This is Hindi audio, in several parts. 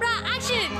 camera, action!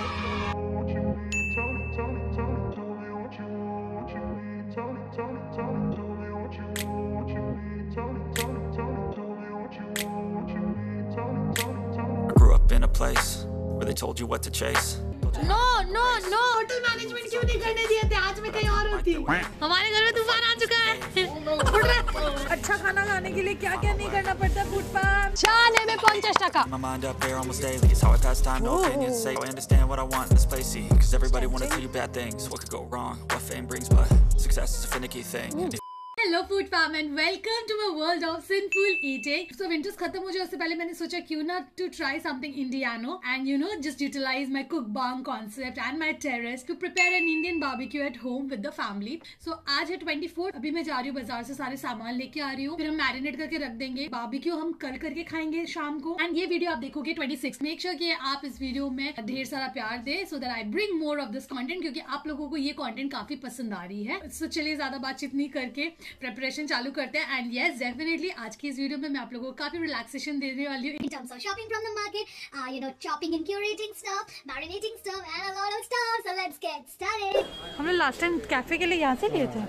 I grew up in a place where they told you what to chase. No, no, no! Hotel management क्यों नहीं करने दिए थे आज मैं कहीं और होती हमारे घर में तूफान आ चुका है उड़ रहा है। अच्छा खाना खाने के लिए क्या क्या नहीं करना पड़ता फुटपाथ जाने में पंचाश टाका My mind up there almost daily. It's how I pass time, no opinions. Say I understand what I want in this place. See, cause everybody wanna tell you bad things. What could go wrong? What fame brings, but success is a finicky thing. And if hello food fam and welcome to my world of simple eating so winters खत्म हो जाए उससे पहले मैंने सोचा क्यों ना to try something इंडियानो and you know just utilize my cook bang concept and my terrace to prepare an Indian barbecue at home with the family so आज है 24 अभी मैं जा रही हूँ बाज़ार से सारे सामान लेके आ रही हूँ। फिर हम मैरिनेट करके रख देंगे। बारबेक्यू हम कल करके खाएँगे शाम को। एंड ये वीडियो आप देखोगे 26 मेक श्योर कि आप इस वीडियो में ढेर सारा प्यार दे so that I bring more of this content क्योंकि आप लोगों को ये कॉन्टेंट काफ़ी पसंद आ रही है। सो so, चलिए ज़्यादा बातचीत नहीं करके। प्रिपरेशन चालू करते हैं। एंड यस डेफिनेटली आज की इस वीडियो में मैं आप लोगों को काफ़ी रिलैक्सेशन देने वाली हूँ। In terms of shopping from the market, uh, you know, chopping and curating stuff, marinating stuff, and a lot of stuff. So let's get started. हम लोग लास्ट टाइम कैफ़े के लिए यहाँ से लिए थे।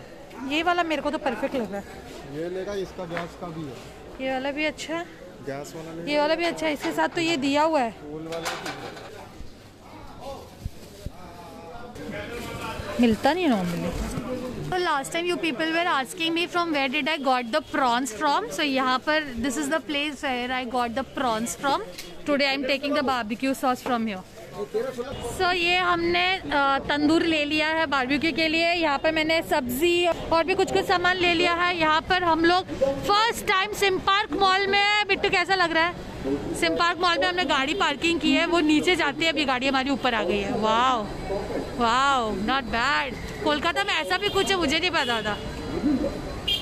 ये वाला मेरे को तो परफेक्ट लग। रहा है ये लेगा इसका गैस का भी है। ये वाला भी अच्छा है। गैस वाला नहीं ये वाला भी अच्छा है। इसके साथ तो ये दिया हुआ है। फूल वाला भी है। मिलता नहीं normally so last time you people were asking me from where did I got the prawns from so यहाँ पर this is the place where I got the prawns from today I am taking the barbecue sauce from you so so, ये हमने तंदूर ले लिया है बारबेक्यू के लिए। यहाँ पर मैंने सब्ज़ी और भी कुछ कुछ सामान ले लिया है। यहाँ पर हम लोग first time SIM park mall में बिट्टू कैसा लग रहा है? सिम पार्क मॉल में हमने गाड़ी पार्किंग की है। वो नीचे जाती है अभी गाड़ी हमारी ऊपर आ गई है। वाह वाह नॉट बैड कोलकाता में ऐसा भी कुछ है मुझे नहीं पता था।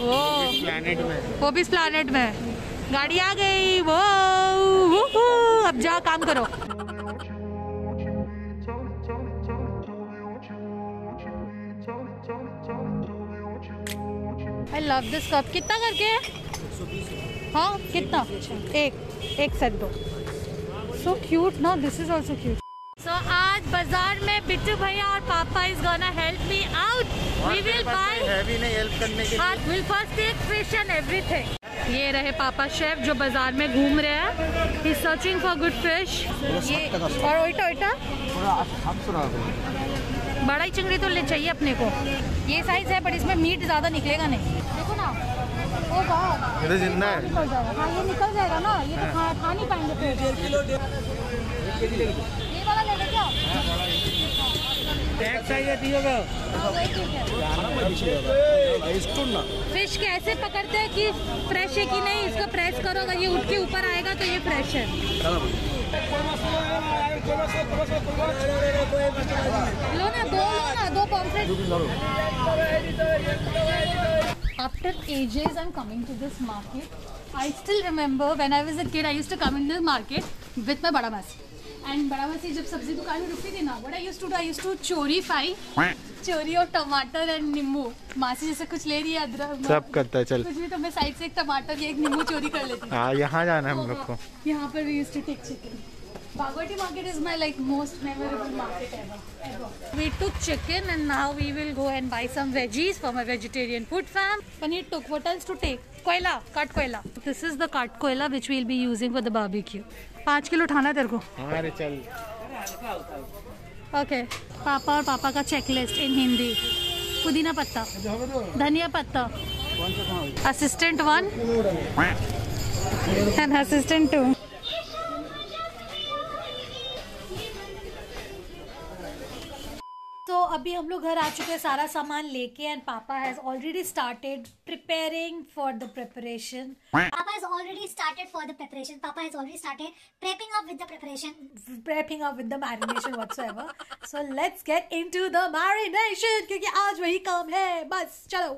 वो। प्लेनेट में। वो भी प्लानट में। गाड़ी आ गई। वो। अब जा काम करो। आई लव दिस कप कितना करके है? हाँ कितना? एक। एक सेट दो। सो क्यूट ना दिस इज़ ऑल्सो क्यूट आज बाज़ार में बिट्टू भैया और पापा is gonna help me out we will buy heavy नहीं हेल्प करने के हाँ will first take fish and everything ये रहे पापा शेफ जो बाज़ार में घूम रहे हैं। He searching for good fish ये और ओइटा ओइटा। सुना दो। बड़ा ही चिंगड़ी तो ले चाहिए अपने को। ये साइज़ है बट इसमें मीट ज़्यादा निकलेगा नहीं। देखो ना। ओ वाह। ज़िंदा है। निकल जाएगा। हाँ ये निकल जाएगा ना। ये तो खा खा नहीं पाएँगे फ़िश हाँ, कैसे पकड़ते हैं कि फ्रेश है कि नहीं इसको प्रेस करो अगर ये उठ के ऊपर आएगा तो ये फ्रेश है। लो ना दो लो ना दो after ages I am coming to this market I still remember when I was a kid I use to come in this market with my बड़ा मैसेज And बड़ा वैसे जब सब्ज़ी दुकान में रुकती थी ना बड़ा use to to to I used चोरी फाई चोरी और टमाटर एंड नींबू। मासी जैसे कुछ ले रही है अदरक सब करता है चल। कुछ भी तो मैं साइड से एक टमाटर या एक नींबू चोरी कर लेती हूँ। हाँ यहाँ जाना है हम लोग को। यहाँ पर use to take take Bhagwati market is my like most memorable market ever. ever. We took chicken and now we will go and buy some veggies for my vegetarian food fam. Paneer took. What else to take? Koila, cut koila. This is the cut koila which we'll be using for the barbecue. पाँच किलो उठाना है तेरे को हाँ अरे चल ओके पापा और पापा का चेकलिस्ट इन हिंदी पुदीना पत्ता धनिया पत्ता assistant one and assistant two अभी हम लोग घर आ चुके हैं सारा सामान लेके and papa has already started preparing for the preparation Papa has already started for the preparation. Papa has already started prepping up with the preparation. prepping up with the marination whatsoever. So let's get into the marination क्योंकि आज वही काम है बस চলো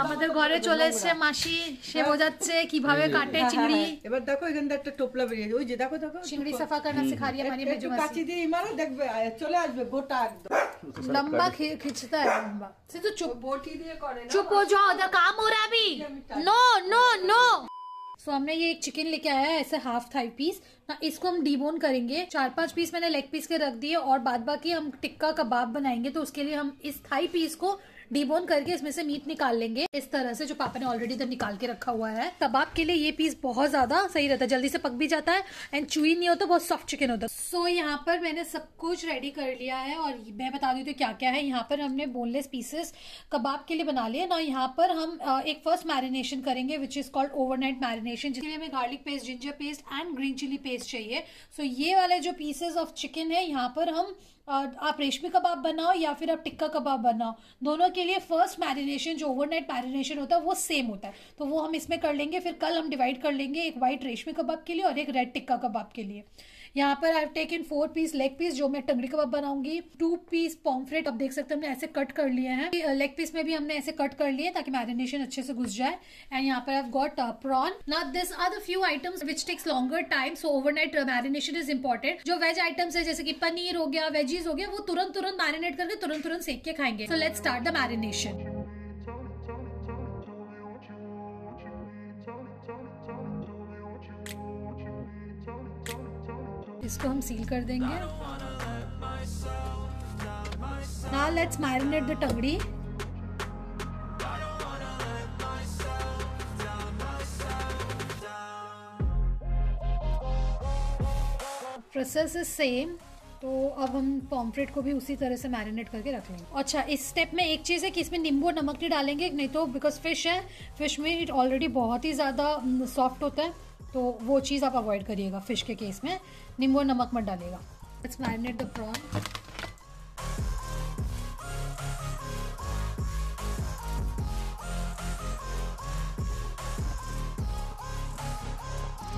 আমাদের ঘরে চলে এসেছে মাসি সে বোঝাচ্ছে কিভাবে কাটে চিংড়ি এবার দেখো এখান থেকে একটা টোপলা বেরিয়েছে ওই যে দেখো দেখো চিংড়ি সাফা करना सिखा रही है हमारी একটু बेजो কাঁচি मासी দিয়ে মারো দেখবে আয়, চলে আসবে গোটা একদম लंबा खींचता है लंबा। तो चुप। चुप हो जाओ उधर काम हो रहा है अभी। No no no. सो हमने ये एक चिकन लेके आया है ऐसे हाफ़ थाई पीस ना इसको हम डीबोन करेंगे। चार पाँच पीस मैंने लेग पीस के रख दिए और बाद बाकी हम टिक्का कबाब बनाएँगे। तो उसके लिए हम इस थाई पीस को डीबोन करके इसमें से मीट निकाल लेंगे। इस तरह से जो पापा ने ऑलरेडी इधर निकाल के रखा हुआ है। कबाब के लिए ये पीस बहुत ज़्यादा सही रहता है। जल्दी से पक भी जाता है एंड चुई नहीं होता, बहुत सॉफ्ट चिकन होता है। सो यहाँ पर मैंने सब कुछ रेडी कर लिया है और मैं बता दी हूँ क्या क्या है। यहाँ पर हमने बोनलेस पीसेस कबाब के लिए बना लिए। ना यहाँ पर हम एक फ़र्स्ट मैरिनेशन करेंगे which is called overnight marination जिसके लिए हमें garlic paste ginger paste and green chilli paste चाहिए। सो ये वाले जो पीसेस ऑफ़ चिकन है, यहाँ पर हम आप रेशमी कबाब बनाओ या फिर आप टिक्का कबाब बनाओ, दोनों के लिए फ़र्स्ट मैरिनेशन जो ओवरनाइट मैरिनेशन होता है, वो सेम होता है। तो वो हम इसमें कर लेंगे, फिर कल हम डिवाइड कर लेंगे एक व्हाइट रेशमी कबाब के लिए और एक रेड टिक्का कबाब के लिए। यहाँ पर I taken four piece leg piece जो मैं टंगड़ी कबाब बनाऊँगी। टू पीस पॉम्फ्रेट अब देख सकते हैं, हमने ऐसे कट कर लिए हैं। लेग पीस में भी हमने ऐसे कट कर लिए ताकि मैरिनेशन अच्छे से घुस जाए। एंड यहाँ पर आई गॉट प्रॉन ना this are the few items which takes longer time so overnight marination is important जो वेज आइटम्स है, जैसे कि पनीर हो गया वेजीज हो गया, वो तुरंत तुरंत मैरिनेट करके तुरंत तुरंत सेक के खाएँगे। So let start the marination इसको हम सील कर देंगे। Now let's marinate the tangdi process is same तो अब हम पॉम्फ्रेट को भी उसी तरह से मैरिनेट करके रख लेंगे। अच्छा इस स्टेप में एक चीज़ है कि इसमें नींबू और नमक नहीं डालेंगे, नहीं तो बिकॉज़ फ़िश है फ़िश में ऑलरेडी बहुत ही ज़्यादा सॉफ्ट होता है। तो वो चीज़ आप अवॉइड करिएगा फ़िश के केस में। नींबू और नमक मत डालिएगा। Let's marinate the prawn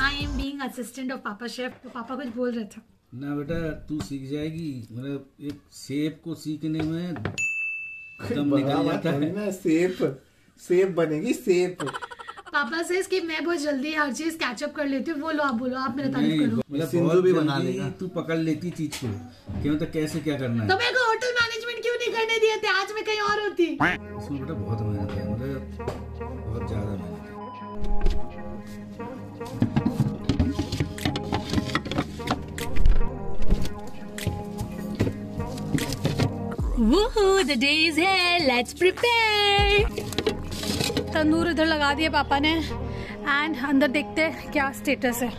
I am being assistant of पापा शेफ तो पापा कुछ बोल रहे थे। ना बेटा तू सीख जाएगी। मतलब एक शेप को सीखने में दम निकल जाता है। ना सेफ़ सेफ़ बनेगी सेफ़ पापा से कि मैं बहुत जल्दी हर चीज़ कैचअप कर लेती हूँ बोलो आप बोलो आप मेरा तारीफ़ करो मतलब सिंधु भी बना लेगा। तू पकड़ लेती चीज़ को कि मतलब कैसे क्या करना तो मेरे को होटल मैनेजमेंट क्यों नहीं करने दिए थे आज मैं कहीं और होती इसमें बेटा बहुत मेहनत है मतलब बहुत ज़्यादा मेहनत है Woohoo, the day is here. Let's prepare. तंदूर इधर लगा दिए पापा ने। एंड अंदर देखते हैं क्या स्टेटस है।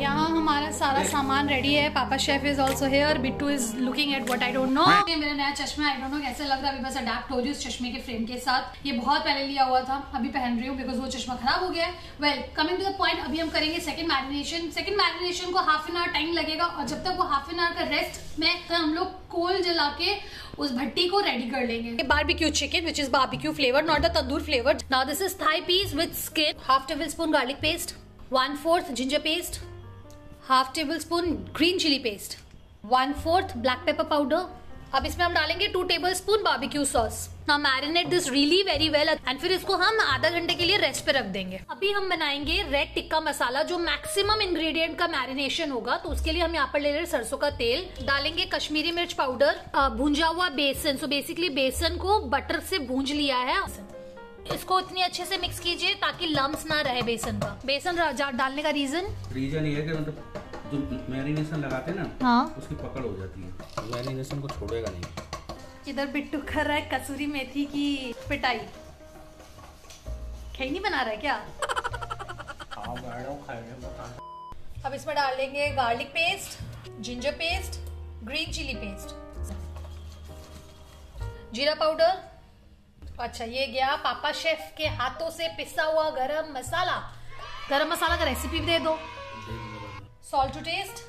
यहाँ हमारा सारा सामान रेडी है। पापा chef is also here Bittu is looking at what I don't know ये मेरा नया चश्मा आई डोंट नो कैसे लग रहा है। अभी बस अडेप्ट हो रही उस चश्मे के फ्रेम के साथ। ये बहुत पहले लिया हुआ था। अभी पहन रही हूँ बिकॉज़ वो चश्मा खराब हो गया है। Well coming to the point अभी हम करेंगे सेकंड मैरिनेशन सेकंड मैरिनेशन को हाफ़ एन आवर टाइम लगेगा और जब तक वो हाफ़ एन आवर का रेस्ट में हम लोग कोल जला के उस भट्टी को रेडी कर लेंगे। Barbecue chicken which is barbecue flavour not the tandoor flavour now this is thigh piece with skin half table spoon garlic paste one fourth ginger paste half table spoon green chilli paste one fourth black pepper powder अब इसमें हम डालेंगे two table spoon barbecue sauce ना marinate this really very well and फिर इसको हम आधा घंटे के लिए रेस्ट पे रख देंगे। अभी हम बनाएँगे रेड टिक्का मसाला जो मैक्सिमम इंग्रेडिएंट का मैरिनेशन होगा तो उसके लिए हम यहाँ पर ले रहे सरसों का तेल। डालेंगे कश्मीरी मिर्च पाउडर भूंजा हुआ बेसन। सो बेसिकली बेसन को बटर से भूंज लिया है। इसको इतनी अच्छे से मिक्स कीजिए ताकि लम्स ना रहे बेसन का। बेसन डालने का रीजन रीजन ये है कि मतलब जो मैरिनेशन लगाते हैं ना हाँ। उसकी पकड़ हो जाती है। मैरिनेशन को छोड़ेगा नहीं। इधर बिट्टू कर रहा है कसूरी मेथी की पिटाई। खैनी बना रहा है क्या? अब इसमें डाल देंगे garlic paste ginger paste green chilli paste जीरा पाउडर अच्छा ये गया पापा शेफ के हाथों से पिसा हुआ गरम मसाला। गरम मसाला का रेसिपी भी दे दो। सॉल्ट टू टेस्ट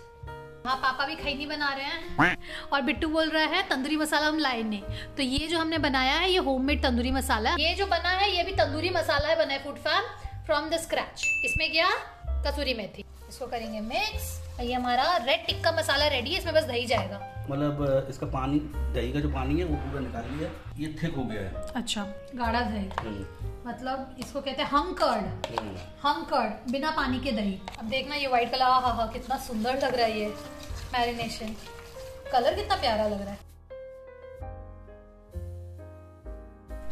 हाँ पापा भी खैनी बना रहे हैं। और बिट्टू बोल रहा है तंदूरी मसाला हम लाए नहीं। तो ये जो हमने बनाया है ये होममेड तंदूरी मसाला ये जो बना है ये भी तंदूरी मसाला है बना है food fam from the scratch इसमें क्या? कसूरी मेथी। इसको करेंगे मिक्स ये हमारा रेड टिक्का मसाला रेडी है इसमें बस दही जाएगा। मतलब इसका पानी दही का जो पानी है वो पूरा निकाल लिया। ये थिक हो गया है। अच्छा गाढ़ा दही। मतलब इसको कहते हैं हंकर्ड हंकर्ड बिना पानी के दही। अब देखना ये व्हाइट कलर हाँ हाँ कितना सुंदर लग रहा है ये मैरिनेशन कलर कितना प्यारा लग रहा है।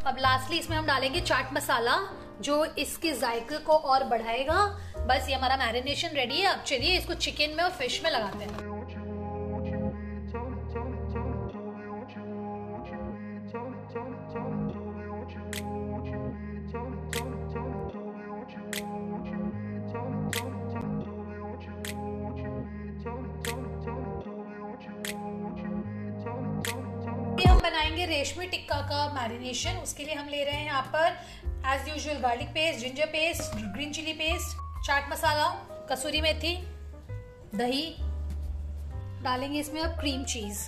अब लास्टली इसमें हम डालेंगे चाट मसाला जो इसके जायके को और बढ़ाएगा। बस ये हमारा मैरिनेशन रेडी है, अब चलिए इसको चिकन में और फ़िश में लगाते हैं। बनाएँगे रेशमी टिक्का का मैरिनेशन उसके लिए हम ले रहे हैं यहाँ पर as usual garlic paste ginger paste green chilli paste चाट मसाला, कसूरी मेथी, दही डालेंगे इसमें अब क्रीम चीज़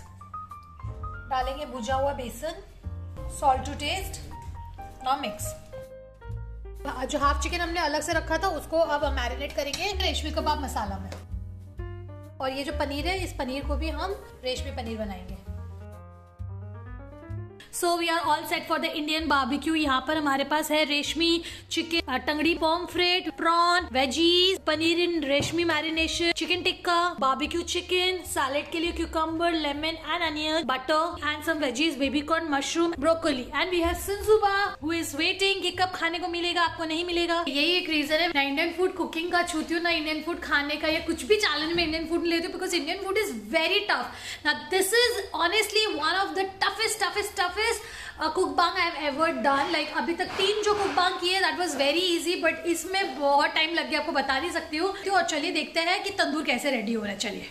डालेंगे भुजा हुआ बेसन salt to taste now mix जो हाफ़ चिकन हमने अलग से रखा था, उसको अब मैरिनेट करेंगे रेशमी कबाब मसाला में. और ये जो पनीर है, इस पनीर को भी हम रेशमी पनीर बनाएँगे. So we are all set for the Indian barbecue यहाँ पर हमारे पास है reshmi chicken tangdi pomfret prawn veggies paneer in reshmi marination chicken tikka barbecue chicken salad के लिए cucumber lemon and onion butter and some veggies baby corn mushroom broccoli and we have सिंजुबा who is waiting कि कब खाने को मिलेगा? आपको नहीं मिलेगा? यही एक रीजन है। मैं इंडियन फ़ूड कुकिंग का छूती हूँ, ना इंडियन फ़ूड खाने का या कुछ भी चैलेंज में इंडियन फ़ूड लेती हूँ because Indian food is very tough ना this is honestly one of the toughest toughest toughest cook bang I have ever done like अभी तक तीन जो कुक बांग किए that was very easy but इसमें बहुत टाइम लग गया, आपको बता नहीं सकती हूँ। तो और चलिए देखते हैं कि तंदूर कैसे रेडी हो रहा है। चलिए।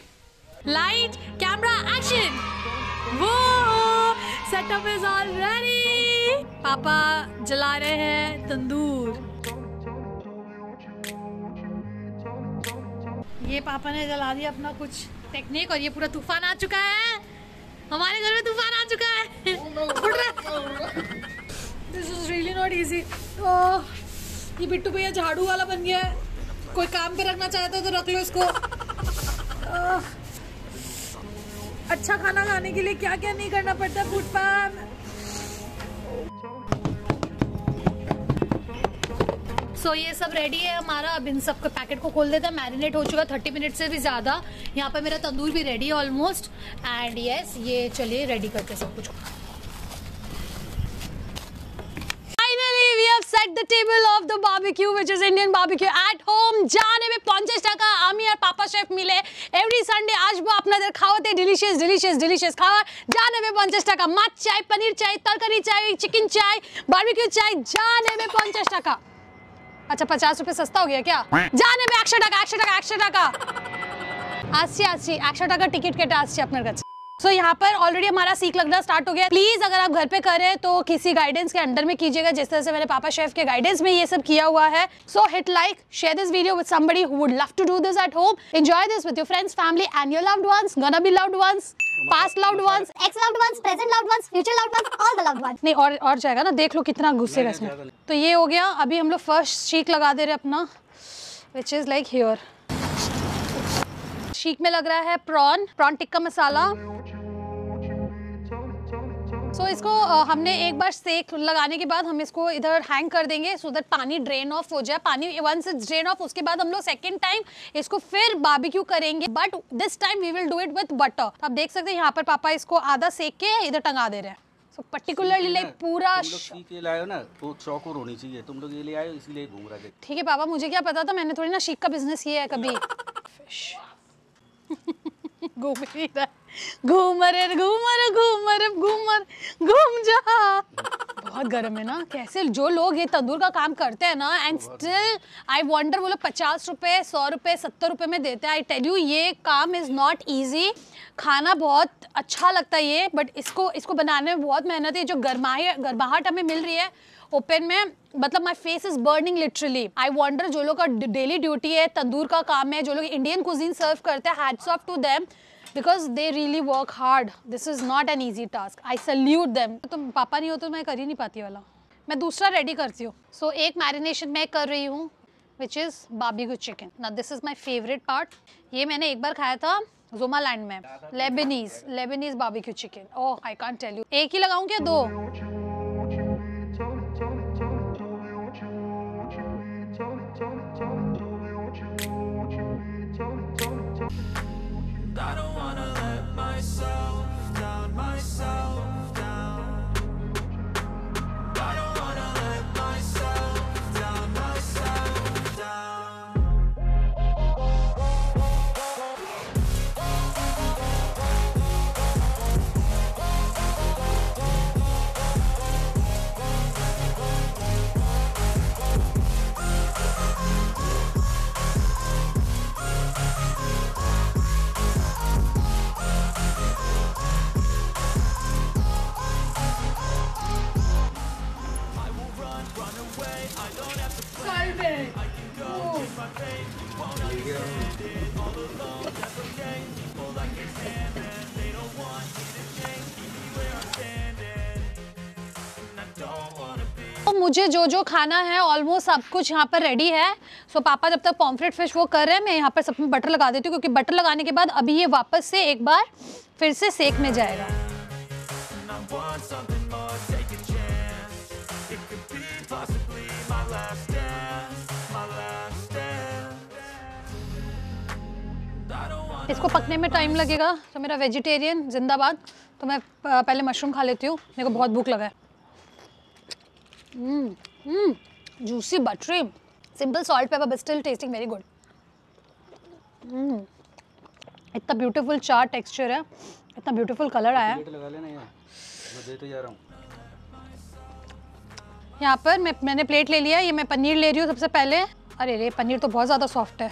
लाइट कैमरा एक्शन वो सेटअप इज़ ऑल रेडी पापा जला रहे हैं तंदूर। ये पापा ने जला दिया अपना कुछ। टेक्निक और ये पूरा तूफ़ान आ चुका है। हमारे घर में तूफ़ान आ चुका है उड़ रहा this is really not easy ये बिट्टू भैया झाड़ू वाला बन गया है। कोई काम पे रखना चाहता है तो रख लो इसको। अच्छा खाना खाने के लिए क्या क्या नहीं करना पड़ता फ़ूड पान सो so, ये सब रेडी है हमारा। अब इन सब के पैकेट को खोल देते हैं। मैरिनेट हो चुका थर्टी मिनट से भी ज़्यादा। यहाँ पे मेरा तंदूर भी रेडी है ऑलमोस्ट एंड यस ये चलिए रेडी करते सब कुछ। we have set the table of the barbecue, which is Indian barbecue at home. जाने में পঞ্চাশ টাকা আমি আর পাপা শেফ মিলে এভরি সানডে আসবো আপনাদের খাওয়াতে ডিলিশিয়াস ডিলিশিয়াস ডিলিশিয়াস খাবার জানে में পঞ্চাশ টাকা মাছ চাই পনির চাই তরকারি চাই চিকেন চাই বারবিকিউ চাই জানে में পঞ্চাশ টাকা আচ্ছা পঞ্চাশ রুপে সস্তা हो गया क्या জানে में একশো টাকা একশো টাকা একশো টাকা আসছি আসছি একশো টাকা টিকিট কেটে আসছি আপনার কাছে सो so, यहाँ पर ऑलरेडी हमारा सीख लगना स्टार्ट हो गया। प्लीज़ अगर आप घर पे करें तो किसी गाइडेंस के अंडर में कीजिएगा जिस तरह से मेरे पापा शेफ के गाइडेंस में ये सब किया हुआ है। So hit like share this video with somebody who would love to do this at home. Enjoy this with your friends family and your loved ones. Gonna be loved ones past loved ones Ex loved ones, present loved ones, future loved ones, all the loved ones. नहीं और और जाएगा ना देख लो कितना गुस्से इसमें तो ये हो गया अभी हम लोग फ़र्स्ट शीक लगा दे रहे अपना which is like here chic में लग रहा है prawn prawn tikka masala. So so, इसको हमने एक बार सेक लगाने के बाद हम इसको इधर हैंग कर देंगे सो दैट पानी ड्रेन ऑफ़ हो जाए। पानी वंस इट्स ड्रेन ऑफ़ उसके बाद हम लोग सेकेंड टाइम इसको फिर बारबेक्यू करेंगे। But this time we will do it with butter आप देख सकते हैं यहाँ पर पापा इसको आधा सेक के इधर टंगा दे रहे हैं। सो पर्टिकुलरली लाइक पूरा के लाए ना तो चौकोर होनी चाहिए। तुम लोग ये ले आए इसीलिए घूम रहे ठीक है पापा मुझे क्या पता था मैंने थोड़ी ना शीख का बिज़नेस किया है कभी। फ़िश घूम ही रहा। घूमर घूमर घूमर घूमर घूम जा। बहुत गर्म है ना कैसे जो लोग ये तंदूर का काम करते हैं ना एंड स्टिल आई वंडर वो लोग पचास रुपए सौ रुपए सत्तर रुपए में देते हैं। आई टेल यू ये काम इज़ नॉट ईजी खाना बहुत अच्छा लगता है ये बट इसको इसको बनाने में बहुत मेहनत है। जो गर्माही गर्माहट हमें मिल रही है ओपन में मतलब my face is burning literally I wonder जो लोग का डेली ड्यूटी है तंदूर का काम है जो लोग इंडियन कुजीन सर्व करते हैं hats off to them because they really work hard this is not an easy task I salute them तो पापा नहीं हो तो मैं कर ही नहीं पाती वाला मैं दूसरा रेडी करती हूँ सो so, एक मैरिनेशन मैं कर रही हूँ विच इज़ बाबीगू चिकन ना this is my favourite part ये मैंने एक बार खाया था जोमा लैंड में Lebanese Lebanese barbecue chicken oh I can't tell you एक ही लगाऊँ क्या दो I don't myself down, myself मुझे जो जो खाना है ऑलमोस्ट सब कुछ यहाँ पर रेडी है। सो पापा जब तक पॉम्फ्रेट फ़िश वो कर रहे हैं, मैं यहाँ पर सब में बटर लगा देती हूँ, क्योंकि बटर लगाने के बाद अभी ये वापस से एक बार फिर से सेक में जाएगा। इसको पकने में टाइम लगेगा। तो मेरा वेजिटेरियन जिंदाबाद। तो मैं पहले मशरूम खा लेती हूँ। मेरे को बहुत भूख लगा है। Juicy buttery simple salt pepper but still tasting very good इतना ब्यूटीफुल चार टेक्सचर है। इतना ब्यूटीफुल कलर आया प्लेट लगा लेना यार मैं देते जा रहा हूँ। यहाँ पर मैं मैंने प्लेट ले लिया ये मैं पनीर ले रही हूँ सबसे पहले। अरे रे पनीर तो बहुत ज़्यादा सॉफ्ट है।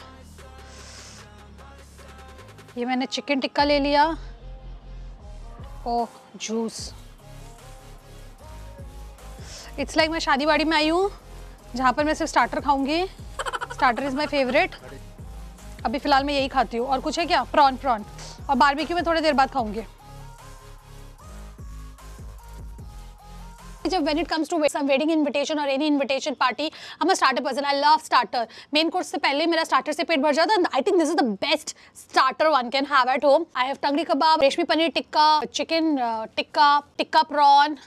ये मैंने चिकन टिक्का ले लिया। ओह जूस इट्स लाइक मैं शादी बाड़ी में आई हूँ, जहाँ पर मैं सिर्फ़ स्टार्टर खाऊँगी। स्टार्टर इज़ माई फेवरेट अभी फ़िलहाल मैं यही खाती हूँ। और कुछ है क्या? प्रॉन प्रॉन और बारबेक्यू में थोड़ी देर बाद खाऊँगी। जब when it comes to some wedding invitation or any invitation party I'm a starter person I love starter main course से पहले मेरा starter से पेट भर जाता है I think this is the best starter one can have at home I have tangri kebab रेशमी paneer tikka chicken uh, tikka tikka prawn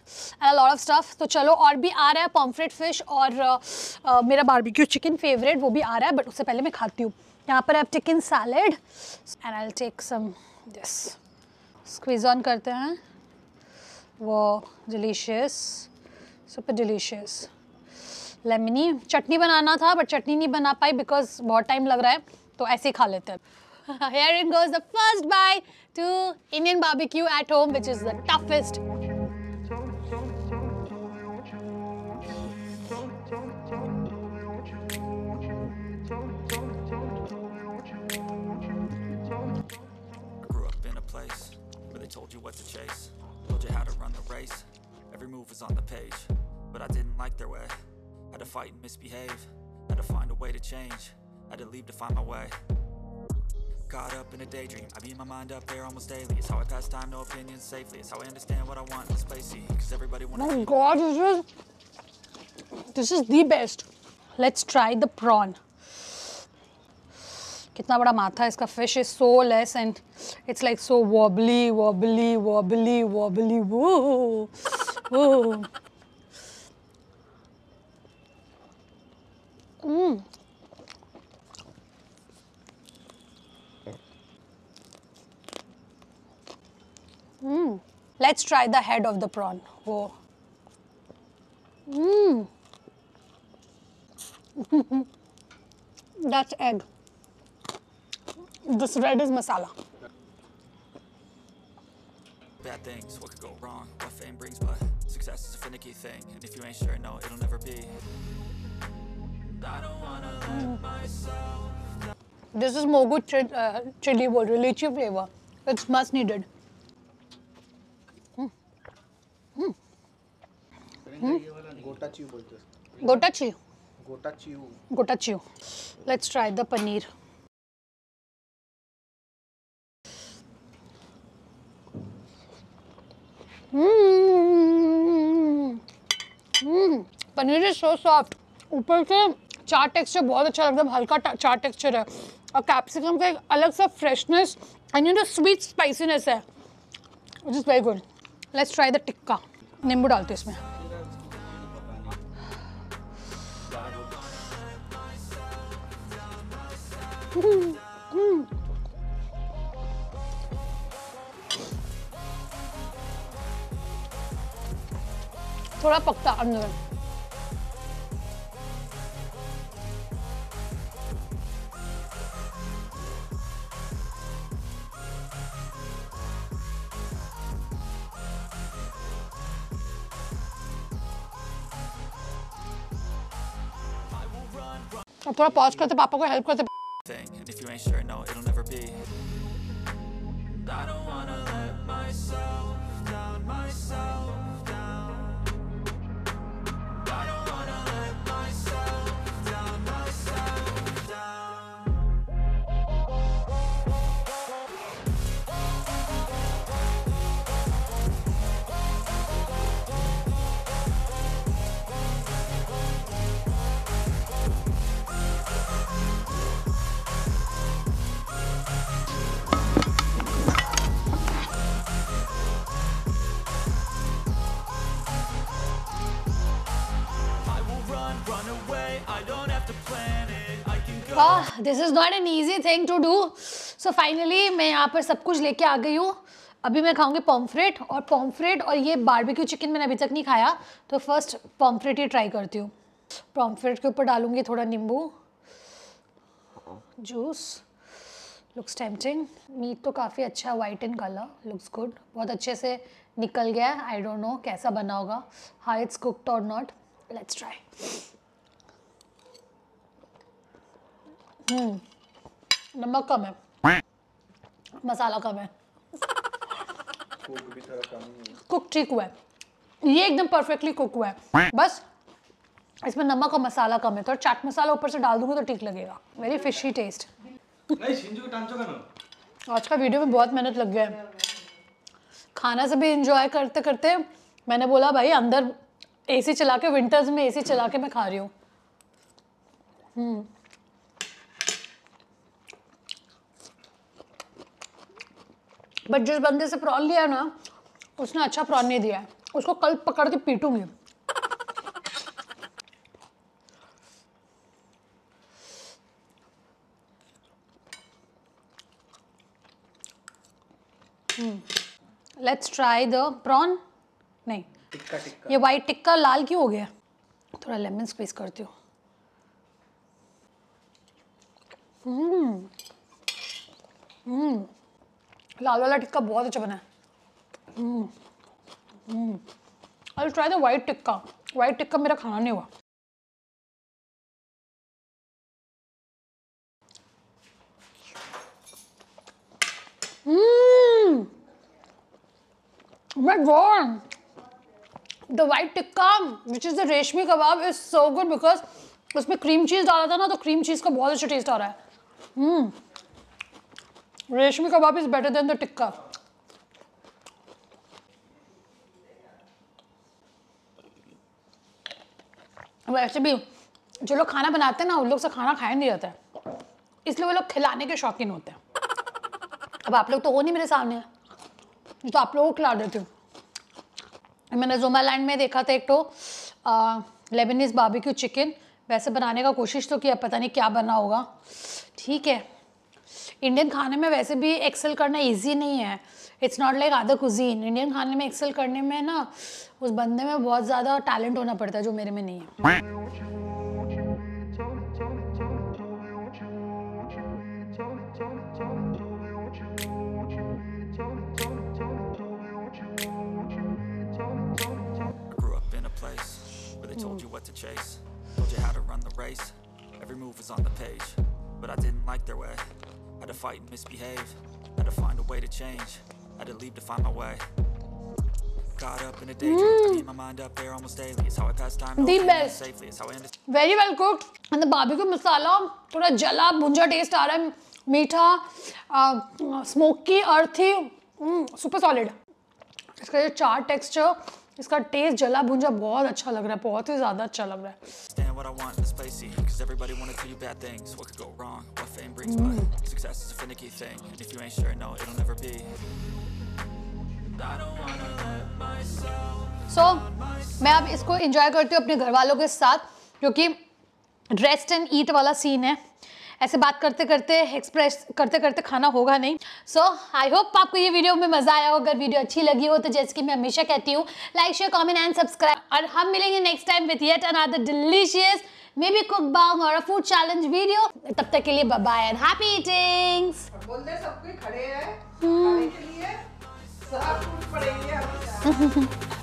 and a lot of stuff तो चलो और भी आ रहा है pomfret fish और uh, uh, मेरा barbecue chicken favorite वो भी आ रहा है but उससे पहले मैं खाती हूँ यहाँ पर अब chicken salad and I'll take some this squeeze on करते हैं वो डिलीशियस सुपर डिलीशियस लेमनी चटनी बनाना था बट चटनी नहीं बना पाई बिकॉज़ बहुत टाइम लग रहा है तो ऐसे ही खा लेते हैं। First bite to Indian barbecue at home which is the toughest told you what to chase, told you how to run the race. Every move was on the page, but I didn't like their way. Had to fight and misbehave, had to find a way to change, had to leave to find my way. Caught up in a daydream, I beat my mind up there almost daily. It's how I pass time, no opinions safely. It's how I understand what I want in spacey, cause everybody wanna Oh God, this is this is the best. Let's try the prawn. कितना बड़ा माथा है इसका fish is so less and it's like so wobbly wobbly wobbly wobbly वो वो mm. mm. Let's try the head of the prawn. Whoa. Mmm. That's egg. This red is masala. Bad things, what could go wrong? What fame brings, Success is a finicky thing And if you ain't sure, no, it'll never be This is Mogu ch uh, chili really chilli flavor. It's much needed. Mm. Mm. Mm. Gotachi. Gotachi. Gotachi. Let's try the paneer. Mmm. Mm. Paneer is so soft ऊपर से चाट टेक्सचर बहुत अच्छा लगता है, हल्का चाट टेक्सचर है। और कैप्सिकम का एक अलग सा freshness and you know sweet spiciness है। Which is very good let's try the tikka नींबू डालते इसमें। थोड़ा पकता अंदर और थोड़ा पॉज करते पापा को हेल्प करते thing. And if you ain't sure, no, it'll never be. I don't wanna let myself down, myself this is not an easy thing to do so finally मैं यहाँ पर सब कुछ लेके आ गई हूँ। अभी मैं खाऊँगी पॉम्फ्रेट और पॉम्फ्रेट और ये बारबेक्यू चिकन मैंने अभी तक नहीं खाया। तो फ़र्स्ट पॉम्फ्रेट ही ट्राई करती हूँ। पॉम्फ्रेट के ऊपर डालूँगी थोड़ा नींबू। जूस लुक्स टेम्पटिंग मीट तो काफ़ी अच्छा white in colour looks good बहुत अच्छे से निकल गया है। आई डोंट नो कैसा बना होगा। हाउ इट्स कुकड और नॉट लेट्स ट्राई नमक कम है। मसाला कम है। फ़ूड भी थोड़ा कम कुक ठीक हुआ है। ये एकदम परफेक्टली कुक हुआ है। बस इसमें नमक और मसाला कम है। तो चाट मसाला ऊपर से डाल दूँगी तो ठीक लगेगा। वेरी फिशी टेस्ट आज का वीडियो में बहुत मेहनत लग गया है। खाना से भी इंजॉय करते करते मैंने बोला भाई अंदर एसी चला के विंटर्स में एसी चला के मैं खा रही हूँ। बट जिस बंदे से प्रॉन लिया ना उसने अच्छा प्रॉन नहीं दिया। है उसको कल पकड़ के पीटूँगी लेट्स ट्राई द प्रॉन नहीं। टिक्का टिक्का। ये वाइट टिक्का लाल क्यों हो गया? थोड़ा लेमन स्क्वीज करती हूँ। हम्म लाल वाला टिक्का बहुत अच्छा बना है। I try the white tikka white tikka मेरा खाना नहीं हुआ। Mm. My God. The white tikka, which is the reshmi kebab, is so good because उसमें क्रीम चीज़ डाला था ना तो क्रीम चीज़ का बहुत अच्छा टेस्ट आ रहा है। हम्म। Reshmi kebab is better than the tikka. वैसे भी, जो लोग खाना बनाते हैं ना, उन लोग से खाना खाया नहीं जाता है। इसलिए वो लोग खिलाने के शौकीन होते हैं। अब आप लोग तो हो नहीं मेरे सामने। तो आप लोगों को खिला देती हूँ। मैंने जोमालैंड में देखा था एक तो लेबनीज बाबिक्यू चिकन वैसे बनाने का कोशिश तो किया, पता नहीं क्या बना होगा। ठीक है। इंडियन खाने में वैसे भी एक्सेल करना इजी नहीं है। It's not like other cuisine Indian खाने में एक्सेल करने में ना, उस बंदे में बहुत ज़्यादा टैलेंट होना पड़ता है जो मेरे में नहीं है। Chase. Told you how to run the race. Every move was on the page, but i didn't like their way. Had to fight and misbehave, had to find a way to change, had to leave to find my way. Caught up in a daydream, keep my mind up there almost daily. It's how I pass time, The best. safely. It's how I understand. Very well cooked and the barbecue masala थोड़ा जला भुंजा टेस्ट आ रहा है मीठा स्मोकी अर्थी सुपर सॉलिड इसका ये चार टेक्सचर इसका टेस्ट जला भुंजा बहुत अच्छा लग रहा है बहुत ही ज़्यादा अच्छा लग रहा है Stand what I want in the space scene Cause everybody wanna tell you bad things What could go wrong, what fame brings But success is a finicky thing And if you ain't sure, no, it'll never be I don't wanna let myself so so, मैं अब इसको इंजॉय करती हूँ अपने घर वालों के साथ क्योंकि रेस्ट एंड ईट वाला सीन है ऐसे बात करते करते एक्सप्रेस करते करते खाना होगा नहीं। सो आई होप आपको ये वीडियो में मज़ा आया हो अगर वीडियो अच्छी लगी हो तो जैसे कि मैं हमेशा कहती हूँ like share comment and subscribe और हम मिलेंगे next time with yet another delicious maybe cook बांग और फ़ूड चैलेंज वीडियो तब तक के लिए बाय एंड हैप्पी ईटिंग्स बोल सब कोई खड़े हैं। खाने के लिए सब पड़ेंगे